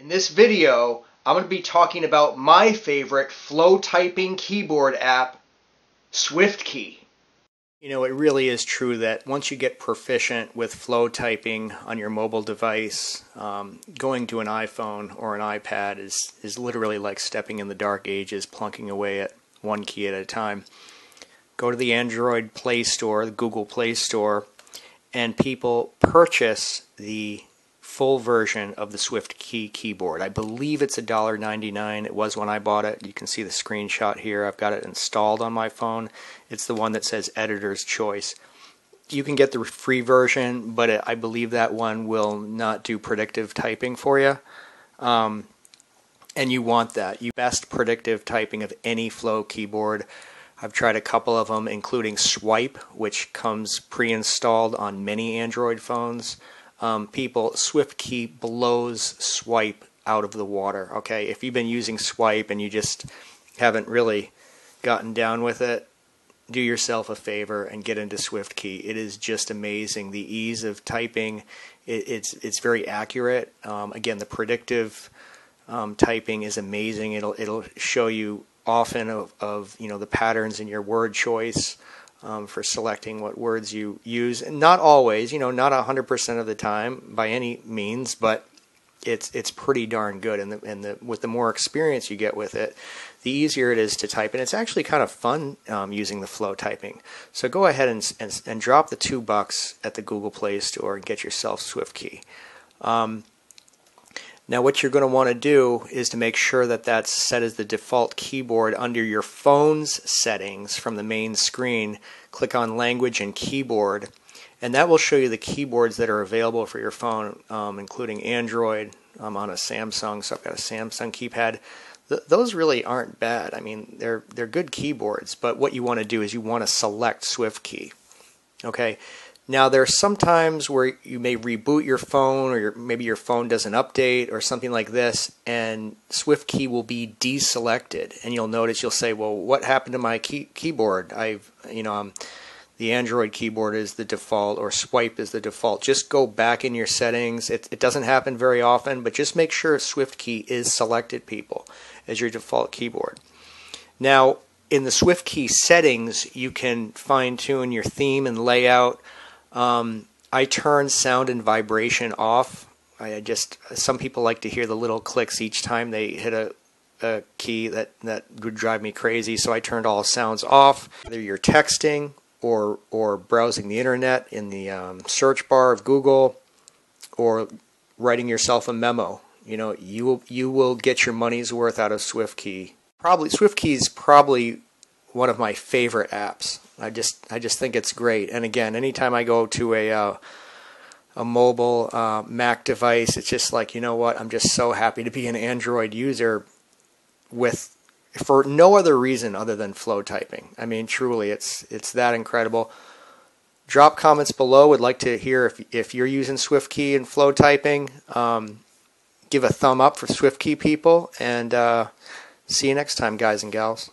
In this video, I'm going to be talking about my favorite flow typing keyboard app, SwiftKey. You know, it really is true that once you get proficient with flow typing on your mobile device, um, going to an iPhone or an iPad is, is literally like stepping in the dark ages, plunking away at one key at a time. Go to the Android Play Store, the Google Play Store, and people purchase the full version of the SwiftKey keyboard. I believe it's $1.99. It was when I bought it. You can see the screenshot here. I've got it installed on my phone. It's the one that says Editor's Choice. You can get the free version, but it, I believe that one will not do predictive typing for you. Um, and you want that. You best predictive typing of any flow keyboard. I've tried a couple of them, including Swype, which comes pre-installed on many Android phones um, people, SwiftKey blows Swype out of the water. Okay, if you've been using Swype and you just haven't really gotten down with it, do yourself a favor and get into SwiftKey. It is just amazing. The ease of typing, it, it's it's very accurate. Um, again, the predictive um, typing is amazing. It'll it'll show you often of, of you know the patterns in your word choice um, for selecting what words you use. And not always, you know, not 100% of the time by any means, but it's it's pretty darn good. And, the, and the, with the more experience you get with it, the easier it is to type. And it's actually kind of fun um, using the flow typing. So go ahead and, and, and, drop the two bucks at the Google Play Store and get yourself SwiftKey. Um, now what you're going to want to do is to make sure that that's set as the default keyboard under your phone's settings from the main screen. Click on language and keyboard and that will show you the keyboards that are available for your phone um, including Android. I'm on a Samsung so I've got a Samsung keypad. Th those really aren't bad. I mean they're they're good keyboards but what you want to do is you want to select SwiftKey. Okay, now, there are some times where you may reboot your phone, or your, maybe your phone doesn't update, or something like this, and SwiftKey will be deselected. And you'll notice you'll say, "Well, what happened to my key- keyboard? I've, you know, um, the Android keyboard is the default, or Swype is the default." Just go back in your settings. It, it doesn't happen very often, but just make sure SwiftKey is selected, people, as your default keyboard. Now, in the SwiftKey settings, you can fine tune your theme and layout um, I turn sound and vibration off. I just some people like to hear the little clicks each time they hit a, a key that that would drive me crazy. So I turned all sounds off. Whether you're texting or or browsing the internet in the um, search bar of Google, or writing yourself a memo, you know you will you will get your money's worth out of SwiftKey. Probably SwiftKey is probably one of my favorite apps. I just I just think it's great. And again, anytime I go to a uh, a mobile uh, Mac device, it's just like you know what? I'm just so happy to be an Android user with for no other reason other than flow typing. I mean, truly, it's it's that incredible. Drop comments below. Would like to hear if if you're using SwiftKey and flow typing. Um, give a thumb up for SwiftKey people, and uh, see you next time, guys and gals.